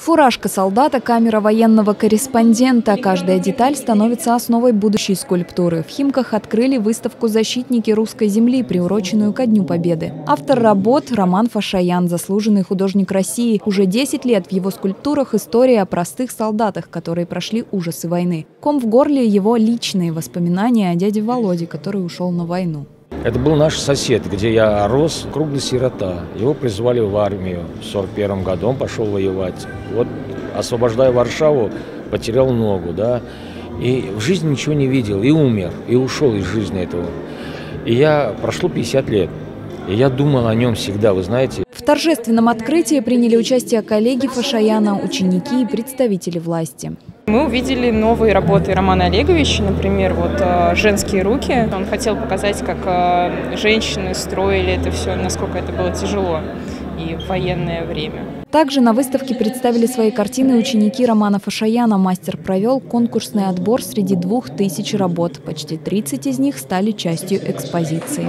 Фуражка солдата, камера военного корреспондента. Каждая деталь становится основой будущей скульптуры. В Химках открыли выставку «Защитники русской земли», приуроченную ко Дню Победы. Автор работ – Роман Фашаян, заслуженный художник России. Уже 10 лет в его скульптурах история о простых солдатах, которые прошли ужасы войны. Ком в горле – его личные воспоминания о дяде Володе, который ушел на войну. Это был наш сосед, где я рос, круглый сирота. Его призвали в армию в 41 году, он пошел воевать. Вот, освобождая Варшаву, потерял ногу, да, и в жизни ничего не видел, и умер, и ушел из жизни этого. И я, прошло 50 лет, и я думал о нем всегда, вы знаете. В торжественном открытии приняли участие коллеги Фашаяна, ученики и представители власти. Мы увидели новые работы Романа Олеговича, например, вот э, «Женские руки». Он хотел показать, как э, женщины строили это все, насколько это было тяжело и в военное время. Также на выставке представили свои картины ученики Романа Фашаяна. Мастер провел конкурсный отбор среди двух тысяч работ. Почти 30 из них стали частью экспозиции.